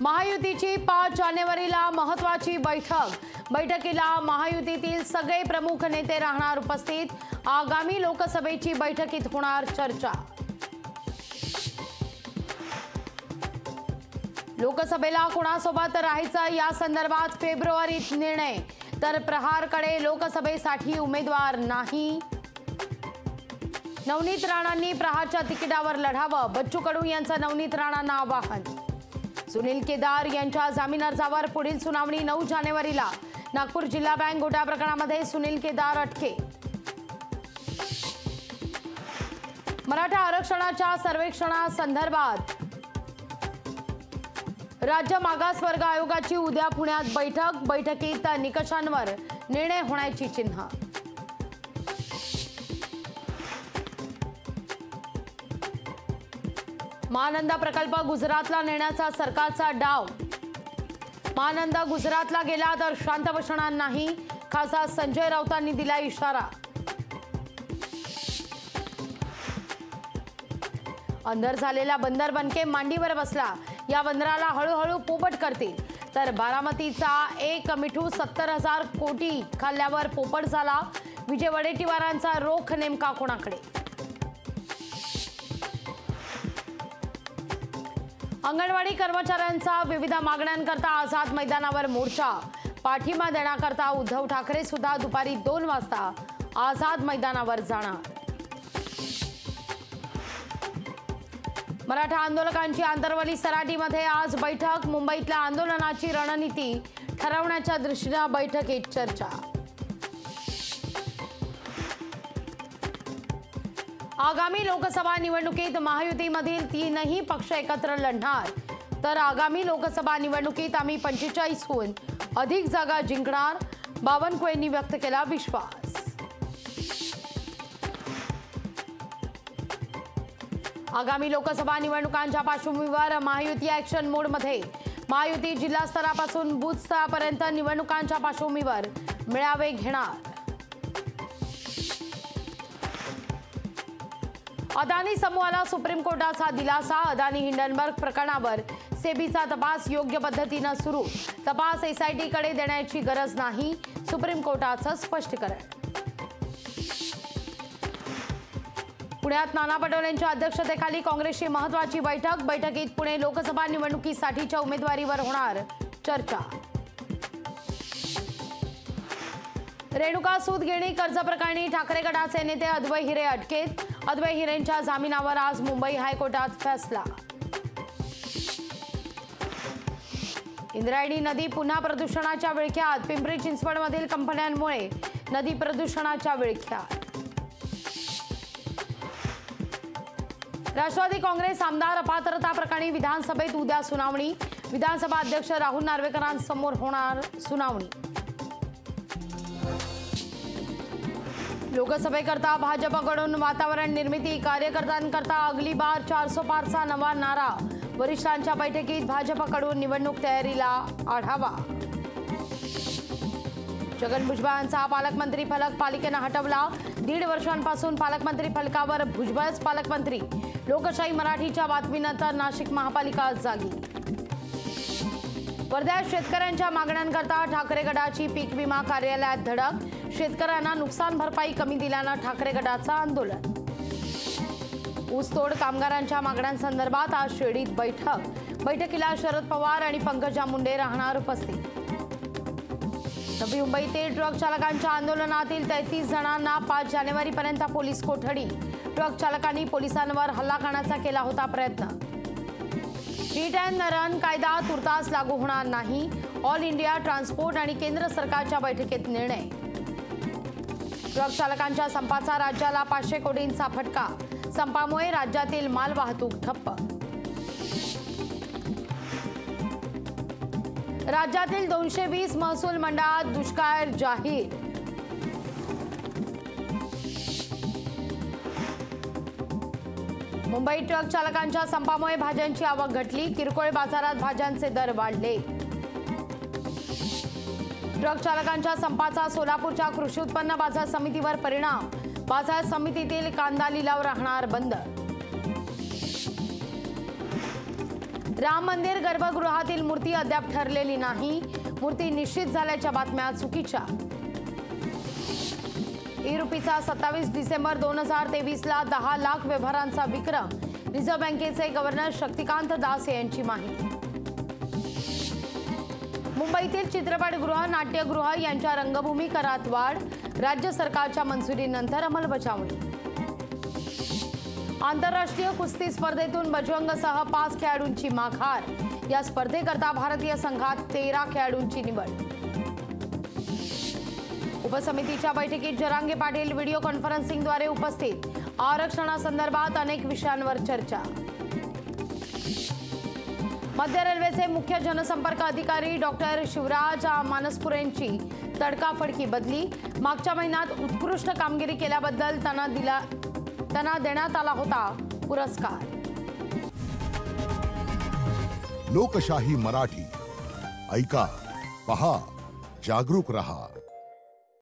महायुतीची पाच जानेवारीला महत्वाची बैठक. बैठकीला महायुतीतील सगळे प्रमुख नेते राहणार उपस्थित. आगामी लोकसभेची बैठकीत होणार चर्चा. लोकसभेला कोणासोबत राहायचं या संदर्भात फेब्रुवारीत निर्णय. तर प्रहारकडे लोकसभेसाठी उमेदवार नाही. नवनीत राणांनी प्रहारच्या तिकिटावर लढावं. बच्चू कडू यांचं नवनीत राणांना आवाहन. सुनील केदार यांच्या जामीन अर्जावर पुढील सुनावणी नऊ जानेवारीला. नागपूर जिल्हा बँक घोटाळा प्रकरणामध्ये सुनील केदार अटके. मराठा आरक्षणाच्या सर्वेक्षणासंदर्भात राज्य मागासवर्ग आयोगाची उद्या पुण्यात बैठक. बैठकीत निकषांवर निर्णय होण्याची चिन्ह. महानंदा प्रकल्प गुजरातला नेण्याचा सरकारचा डाव. महानंदा गुजरातला गेला तर शांत बसणार नाही खासदार संजय राऊतांनी दिला इशारा. अंधर झालेला बंदर बनके मांडीवर बसला. या बंदराला हळूहळू पोपट करतील. तर बारामतीचा एक मिठू सत्तर हजार कोटी खाल्ल्यावर पोपट झाला. विजय वडेट्टीवारांचा रोख नेमका कोणाकडे? अंगणवाडी कर्मचाऱ्यांचा विविध मागण्यांकरता आझाद मैदानावर मोर्चा. पाठिंबा देण्याकरता उद्धव ठाकरे सुद्धा दुपारी दोन वाजता आझाद मैदानावर जाणार. मराठा आंदोलकांची आंतरवली सराटीमध्ये आज बैठक. मुंबईतल्या आंदोलनाची रणनीती ठरवण्याच्या दृष्टीनं बैठकीत चर्चा. आगामी लोकसभा निवडणुकीत महायुतीमधील तीनही पक्ष एकत्र लढणार. तर आगामी लोकसभा निवडणुकीत आम्ही पंचेचाळीसहून अधिक जागा जिंकणार बावनकुळेंनी व्यक्त केला विश्वास. आगामी लोकसभा निवडणुकांच्या पार्श्वभूमीवर महायुती ऍक्शन मोडमध्ये महायुती जिल्हा स्तरापासून बूथ स्तरापर्यंत निवडणुकांच्या पार्श्वभूमीवर मेळावे घेणार. अदानी समूहाला सुप्रीम कोर्टाचा दिलासा. अदानी हिंडनबर्ग प्रकरणावर सेबीचा तपास योग्य पद्धतीनं सुरू. तपास एसआयटीकडे देण्याची गरज नाही. सुप्रीम कोर्टाचं स्पष्टीकरण. पुण्यात नाना पटोलेंच्या अध्यक्षतेखाली काँग्रेसची महत्वाची बैठक. बैठकीत पुणे लोकसभा निवडणुकीसाठीच्या उमेदवारीवर होणार चर्चा. रेणुका सूतगिरणी कर्ज प्रकरणी ठाकरे गटाचे नेते अद्वय हिरे अटकेत. अद्वय हिरेंच्या जामिनावर आज मुंबई हायकोर्टात फैसला. इंद्रायणी नदी पुन्हा प्रदूषणाच्या विळख्यात. पिंपरी चिंचवडमधील कंपन्यांमुळे नदी प्रदूषणाच्या विळख्यात. राष्ट्रवादी काँग्रेस आमदार अपात्रता प्रकरणी विधानसभेत उद्या सुनावणी. विधानसभा अध्यक्ष राहुल नार्वेकरांसमोर होणार सुनावणी. लोकसभेकरता भाजपकडून वातावरण निर्मिती कार्यकर्त्यांकरता अगली बार चारसो पारचा नवा नारा. वरिष्ठांच्या बैठकीत भाजपकडून निवडणूक तयारीला आढावा. छगन भुजबळांचा पालकमंत्री फलक पालिकेनं हटवला. दीड वर्षांपासून पालकमंत्री फलकावर भुजबळच पालकमंत्री. लोकशाही मराठीच्या बातमीनंतर नाशिक महापालिका जागी. वर्ध्यात शेतकऱ्यांच्या मागण्यांकरता ठाकरे गटाची पीक विमा कार्यालयात धडक. शेतकऱ्यांना नुकसान भरपाई कमी दिल्यानं ठाकरे गटाचं आंदोलन. ऊसतोड कामगारांच्या मागण्यांसंदर्भात आज शिर्डीत बैठक. बैठकीला शरद पवार आणि पंकजा मुंडे राहणार उपस्थित. नवी मुंबईतील ट्रक चालकांच्या आंदोलनातील तेहतीस जणांना पाच जानेवारीपर्यंत पोलीस कोठडी. ट्रक चालकांनी पोलिसांवर हल्ला करण्याचा केला होता प्रयत्न. हिट अँड रन कायदा तुर्तास लागू होणार नाही. ऑल इंडिया ट्रान्सपोर्ट आणि केंद्र सरकारच्या बैठकीत निर्णय. ट्रक चालकांच्या संपाचा राज्याला पाचशे कोटींचा फटका. संपामुळे राज्यातील मालवाहतूक ठप्प. राज्यातील दोनशे वीस महसूल मंडळात दुष्काळ जाहीर. मुंबई ट्रक चालकांच्या संपामुळे भाज्यांची आवक घटली. किरकोळ बाजारात भाज्यांचे दर वाढले. ट्रक चालकांच्या संपाचा सोलापूरच्या कृषी उत्पन्न बाजार समितीवर परिणाम. बाजार समितीतील कांदा लिलाव राहणार बंद. राम मंदिर गर्भगृहातील मूर्ती अद्याप ठरलेली नाही. मूर्ती निश्चित झाल्याच्या बातम्या चुकीच्या. ई रुपीचा सत्तावीस डिसेंबर दोन हजार तेवीसला दहा लाख व्यवहारांचा विक्रम. रिझर्व्ह बँकेचे गव्हर्नर शक्तिकांत दास यांची माहिती. मुंबईतील चित्रपटगृह नाट्यगृह यांच्या रंगभूमी करात वाढ. राज्य सरकारच्या मंजुरीनंतर अंमलबजावणी. आंतरराष्ट्रीय कुस्ती स्पर्धेतून बजरंगसह पाच खेळाडूंची माघार. या स्पर्धेकरता भारतीय संघात तेरा खेळाडूंची निवड. उपसमितीच्या बैठकीत जरांगे पाटील व्हिडिओ कॉन्फरन्सिंगद्वारे उपस्थित. आरक्षणासंदर्भात अनेक विषयांवर चर्चा. मध्य रेल्वेचे मुख्य जनसंपर्क अधिकारी डॉक्टर शिवराज मानसपुरेंची तडकाफडकी बदली. मागच्या महिन्यात उत्कृष्ट कामगिरी केल्याबद्दल होता पुरस्कार. लोकशाही मराठी. ऐका, पहा, जागरूक रहा.